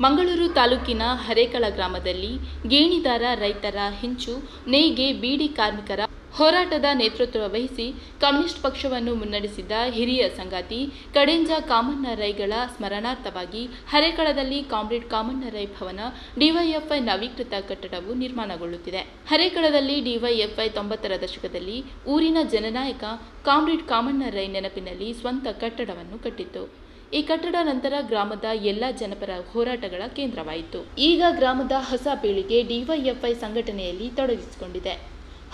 ಮಂಗಳೂರು ತಾಲೂಕಿನ ಹರೇಕಳ ಗ್ರಾಮದಲ್ಲಿ ಗೇಣಿದಾರ ರೈತರ ಹೆಂಚು, ನೇಯ್ಗೆ ಬೀಡಿ ಕಾರ್ಮಿಕರ ಹೋರಾಟದ ನೇತೃತ್ವ ವಹಿಸಿ ಕಮ್ಯುನಿಸ್ಟ್ ಪಕ್ಷವನ್ನು ಮುನ್ನಡೆಸಿದ್ದ ಹಿರಿಯ ಸಂಗಾತಿ ಕಡೆಂಜ ಕಾಮಣ್ಣ ರೈಗಳ ಸ್ಮರಣಾರ್ಥವಾಗಿ ಹರೇಕಳದಲ್ಲಿ ಕಾಮ್ರೇಡ್ ಕಾಮಣ್ಣ ರೈ ಭವನ ಡಿವೈಎಫ್ಐ ನವೀಕೃತ ಕಟ್ಟಡವು ನಿರ್ಮಾಣಗೊಳ್ಳುತ್ತಿದೆ. ಹರೇಕಳದಲ್ಲಿ ಡಿವೈಎಫ್ಐ ತೊಂಬತ್ತರ ದಶಕದಲ್ಲಿ ಊರಿನ ಜನನಾಯಕ ಕಾಮ್ರೇಡ್ ಕಾಮಣ್ಣ ರೈ ನೆನಪಿನಲ್ಲಿ ಸ್ವಂತ ಕಟ್ಟಡವನ್ನು ಕಟ್ಟಿತ್ತು. ಈ ಕಟ್ಟಡ ನಂತರ ಗ್ರಾಮದ ಎಲ್ಲ ಜನಪರ ಹೋರಾಟಗಳ ಕೇಂದ್ರವಾಯಿತು. ಈಗ ಗ್ರಾಮದ ಹೊಸ ಪೀಳಿಗೆ ಡಿವೈಎಫ್ಐ ಸಂಘಟನೆಯಲ್ಲಿ ತೊಡಗಿಸಿಕೊಂಡಿದೆ.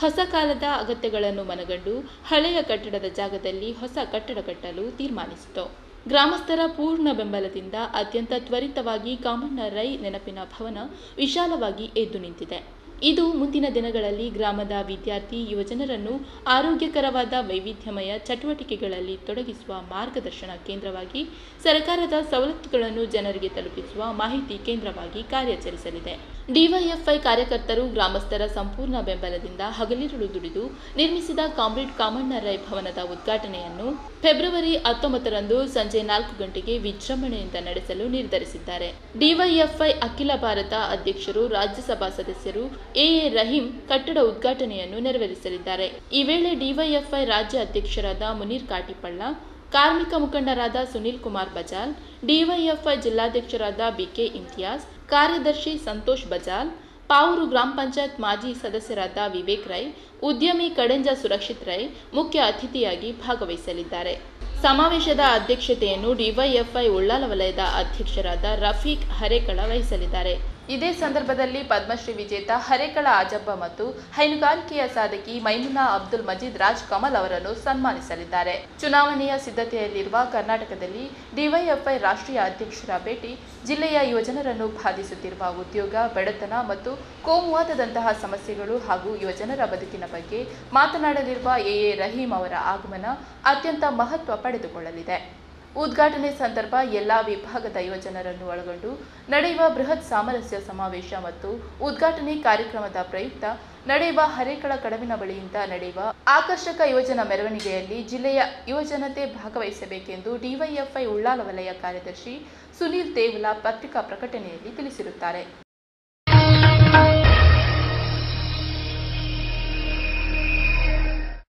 ಹೊಸ ಕಾಲದ ಅಗತ್ಯಗಳನ್ನು ಮನಗಂಡು ಹಳೆಯ ಕಟ್ಟಡದ ಜಾಗದಲ್ಲಿ ಹೊಸ ಕಟ್ಟಡ ಕಟ್ಟಲು ತೀರ್ಮಾನಿಸಿತು. ಗ್ರಾಮಸ್ಥರ ಪೂರ್ಣ ಬೆಂಬಲದಿಂದ ಅತ್ಯಂತ ತ್ವರಿತವಾಗಿ ಕಾಮಣ್ಣ ರೈ ನೆನಪಿನ ಭವನ ವಿಶಾಲವಾಗಿ ಎದ್ದು ನಿಂತಿದೆ. ಇದು ಮುಂದಿನ ದಿನಗಳಲ್ಲಿ ಗ್ರಾಮದ ವಿದ್ಯಾರ್ಥಿ ಯುವಜನರನ್ನು ಆರೋಗ್ಯಕರವಾದ ವೈವಿಧ್ಯಮಯ ಚಟುವಟಿಕೆಗಳಲ್ಲಿ ತೊಡಗಿಸುವ ಮಾರ್ಗದರ್ಶನ ಕೇಂದ್ರವಾಗಿ, ಸರ್ಕಾರದ ಸವಲತ್ತುಗಳನ್ನು ಜನರಿಗೆ ತಲುಪಿಸುವ ಮಾಹಿತಿ ಕೇಂದ್ರವಾಗಿ ಕಾರ್ಯಾಚರಿಸಲಿದೆ. ಡಿವೈಎಫ್ಐ ಕಾರ್ಯಕರ್ತರು ಗ್ರಾಮಸ್ಥರ ಸಂಪೂರ್ಣ ಬೆಂಬಲದಿಂದ ಹಗಲಿರುಳು ದುಡಿದು ನಿರ್ಮಿಸಿದ ಕಾಮ್ರೇಡ್ ಕಾಮಣ್ಣ ರೈ ಭವನದ ಉದ್ಘಾಟನೆಯನ್ನು ಫೆಬ್ರವರಿ ಹತ್ತೊಂಬತ್ತರಂದು ಸಂಜೆ ನಾಲ್ಕು ಗಂಟೆಗೆ ವಿಜೃಂಭಣೆಯಿಂದ ನಡೆಸಲು ನಿರ್ಧರಿಸಿದ್ದಾರೆ. ಡಿವೈಎಫ್ಐ ಅಖಿಲ ಭಾರತ ಅಧ್ಯಕ್ಷರು, ರಾಜ್ಯಸಭಾ ಸದಸ್ಯರು ಎಎ ರಹೀಂ ಕಟ್ಟಡ ಉದ್ಘಾಟನೆಯನ್ನು ನೆರವೇರಿಸಲಿದ್ದಾರೆ. ಈ ವೇಳೆ ಡಿವೈಎಫ್ಐ ರಾಜ್ಯ ಅಧ್ಯಕ್ಷರಾದ ಮುನೀರ್ ಕಾಟಿಪಳ್ಳ, ಕಾರ್ಮಿಕ ಮುಖಂಡರಾದ ಸುನಿಲ್ ಕುಮಾರ್ ಬಜಾಲ್, ಡಿವೈಎಫ್ಐ ಜಿಲ್ಲಾಧ್ಯಕ್ಷರಾದ ಬಿಕೆ ಇಮ್ತಿಯಾಜ್, ಕಾರ್ಯದರ್ಶಿ ಸಂತೋಷ್ ಬಜಾಲ್, ಪಾವೂರು ಗ್ರಾಮ ಪಂಚಾಯತ್ ಮಾಜಿ ಸದಸ್ಯರಾದ ವಿವೇಕ್ ರೈ, ಉದ್ಯಮಿ ಕಡೆಂಜ ಸುರಕ್ಷಿತ್ ರೈ ಮುಖ್ಯ ಅತಿಥಿಯಾಗಿ ಭಾಗವಹಿಸಲಿದ್ದಾರೆ. ಸಮಾವೇಶದ ಅಧ್ಯಕ್ಷತೆಯನ್ನು ಡಿವೈಎಫ್ಐ ಉಳ್ಳಾಲ ವಲಯದ ಅಧ್ಯಕ್ಷರಾದ ರಫೀಕ್ ಹರೇಕಳ ವಹಿಸಲಿದ್ದಾರೆ. ಇದೇ ಸಂದರ್ಭದಲ್ಲಿ ಪದ್ಮಶ್ರೀ ವಿಜೇತ ಹರೇಕಳ ಆಜಬ್ಬ ಮತ್ತು ಹೈನುಗಾರಿಕೆಯ ಸಾಧಕಿ ಮೈಮುನಾ ಅಬ್ದುಲ್ ಮಜೀದ್ ರಾಜ್ ಕಮಲ್ ಅವರನ್ನು ಸನ್ಮಾನಿಸಲಿದ್ದಾರೆ. ಚುನಾವಣೆಯ ಸಿದ್ಧತೆಯಲ್ಲಿರುವ ಕರ್ನಾಟಕದಲ್ಲಿ ಡಿವೈಎಫ್ಐ ರಾಷ್ಟ್ರೀಯ ಅಧ್ಯಕ್ಷರ ಭೇಟಿ, ಜಿಲ್ಲೆಯ ಯುವಜನರನ್ನು ಬಾಧಿಸುತ್ತಿರುವ ಉದ್ಯೋಗ, ಬಡತನ ಮತ್ತು ಕೋಮುವಾದದಂತಹ ಸಮಸ್ಯೆಗಳು ಹಾಗೂ ಯುವಜನರ ಬದುಕಿನ ಬಗ್ಗೆ ಮಾತನಾಡಲಿರುವ ಎಎ ರಹೀಂ ಅವರ ಆಗಮನ ಅತ್ಯಂತ ಮಹತ್ವ ಪಡೆದುಕೊಳ್ಳಲಿದೆ. ಉದ್ಘಾಟನೆ ಸಂದರ್ಭ ಎಲ್ಲಾ ವಿಭಾಗದ ಯುವಜನರನ್ನು ಒಳಗೊಂಡು ನಡೆಯುವ ಬೃಹತ್ ಸಾಮರಸ್ಯ ಸಮಾವೇಶ ಮತ್ತು ಉದ್ಘಾಟನೆ ಕಾರ್ಯಕ್ರಮದ ಪ್ರಯುಕ್ತ ನಡೆಯುವ ಹರೇಕಳ ಕಡವಿನ ಬಳಿಯಿಂದ ನಡೆಯುವ ಆಕರ್ಷಕ ಯುವಜನ ಮೆರವಣಿಗೆಯಲ್ಲಿ ಜಿಲ್ಲೆಯ ಯುವಜನತೆ ಭಾಗವಹಿಸಬೇಕೆಂದು ಡಿವೈಎಫ್ಐ ಉಳ್ಳಾಲ ವಲಯ ಕಾರ್ಯದರ್ಶಿ ಸುನೀಲ್ ದೇವ್ಲಾ ಪತ್ರಿಕಾ ಪ್ರಕಟಣೆಯಲ್ಲಿ ತಿಳಿಸಿರುತ್ತಾರೆ.